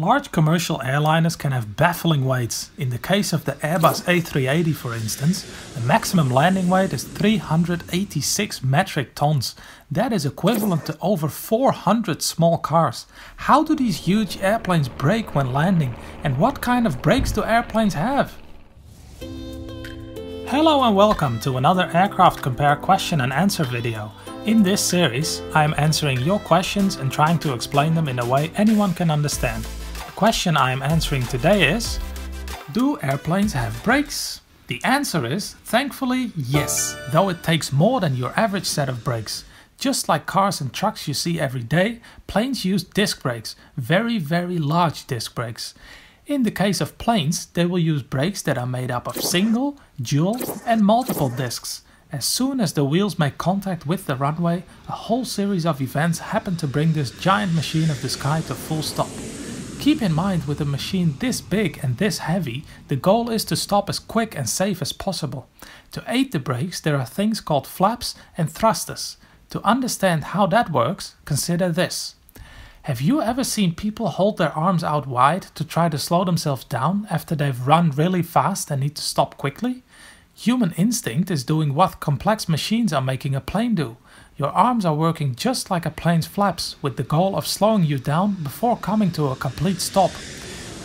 Large commercial airliners can have baffling weights. In the case of the Airbus A380 for instance, the maximum landing weight is 386 metric tons. That is equivalent to over 400 small cars. How do these huge airplanes brake when landing and what kind of brakes do airplanes have? Hello and welcome to another Aircraft Compare question and answer video. In this series, I am answering your questions and trying to explain them in a way anyone can understand question I am answering today is Do airplanes have brakes? The answer is, thankfully, yes, though it takes more than your average set of brakes. Just like cars and trucks you see every day, planes use disc brakes, very, very large disc brakes. In the case of planes, they will use brakes that are made up of single, dual, and multiple discs. As soon as the wheels make contact with the runway, a whole series of events happen to bring this giant machine of the sky to full stop. Keep in mind with a machine this big and this heavy, the goal is to stop as quick and safe as possible. To aid the brakes there are things called flaps and thrusters. To understand how that works, consider this. Have you ever seen people hold their arms out wide to try to slow themselves down after they've run really fast and need to stop quickly? Human instinct is doing what complex machines are making a plane do. Your arms are working just like a plane's flaps with the goal of slowing you down before coming to a complete stop.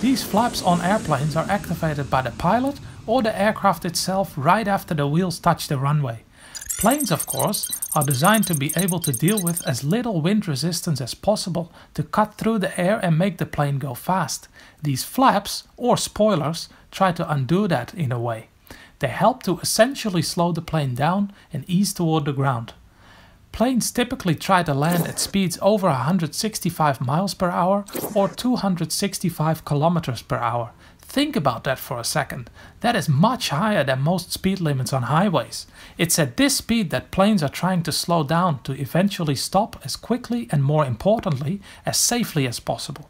These flaps on airplanes are activated by the pilot or the aircraft itself right after the wheels touch the runway. Planes, of course, are designed to be able to deal with as little wind resistance as possible to cut through the air and make the plane go fast. These flaps, or spoilers, try to undo that in a way. They help to essentially slow the plane down and ease toward the ground. Planes typically try to land at speeds over 165 miles per hour or 265 kilometers per hour. Think about that for a second. That is much higher than most speed limits on highways. It's at this speed that planes are trying to slow down to eventually stop as quickly and more importantly, as safely as possible.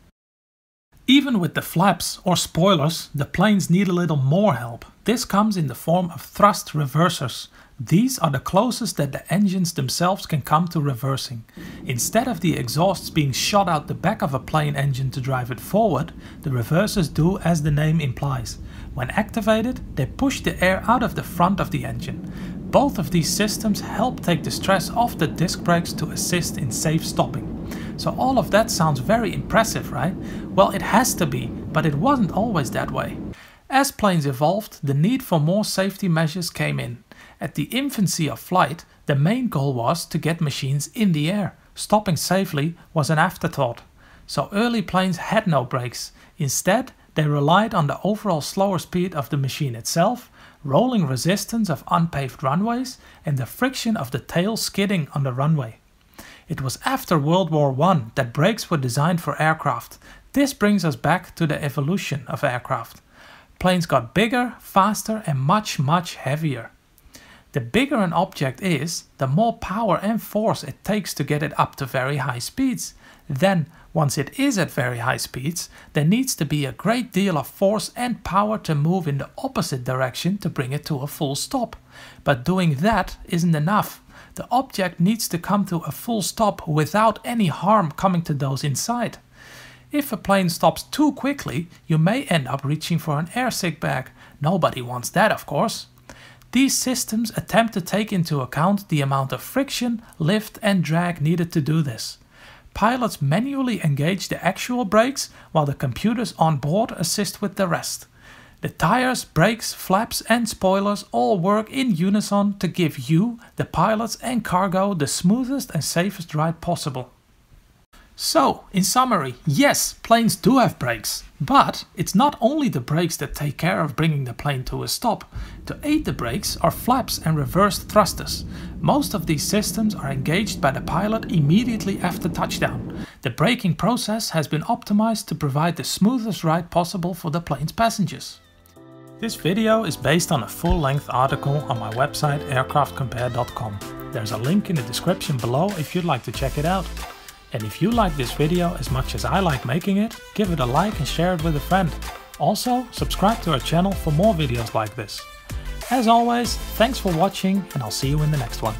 Even with the flaps or spoilers, the planes need a little more help. This comes in the form of thrust reversers. These are the closest that the engines themselves can come to reversing. Instead of the exhausts being shot out the back of a plane engine to drive it forward, the reversers do as the name implies. When activated, they push the air out of the front of the engine. Both of these systems help take the stress off the disc brakes to assist in safe stopping. So all of that sounds very impressive, right? Well, it has to be, but it wasn't always that way. As planes evolved, the need for more safety measures came in. At the infancy of flight, the main goal was to get machines in the air. Stopping safely was an afterthought. So early planes had no brakes. Instead, they relied on the overall slower speed of the machine itself, rolling resistance of unpaved runways, and the friction of the tail skidding on the runway. It was after World War I that brakes were designed for aircraft. This brings us back to the evolution of aircraft. Planes got bigger, faster, and much, much heavier. The bigger an object is, the more power and force it takes to get it up to very high speeds. Then, once it is at very high speeds, there needs to be a great deal of force and power to move in the opposite direction to bring it to a full stop. But doing that isn't enough. The object needs to come to a full stop without any harm coming to those inside. If a plane stops too quickly, you may end up reaching for an air sick bag. Nobody wants that, of course. These systems attempt to take into account the amount of friction, lift and drag needed to do this. Pilots manually engage the actual brakes while the computers on board assist with the rest. The tires, brakes, flaps and spoilers all work in unison to give you, the pilots and cargo the smoothest and safest ride possible. So, in summary, yes, planes do have brakes, but it's not only the brakes that take care of bringing the plane to a stop. To aid the brakes are flaps and reverse thrusters. Most of these systems are engaged by the pilot immediately after touchdown. The braking process has been optimized to provide the smoothest ride possible for the plane's passengers. This video is based on a full-length article on my website aircraftcompare.com. There's a link in the description below if you'd like to check it out. And if you like this video as much as I like making it, give it a like and share it with a friend. Also, subscribe to our channel for more videos like this. As always, thanks for watching and I'll see you in the next one.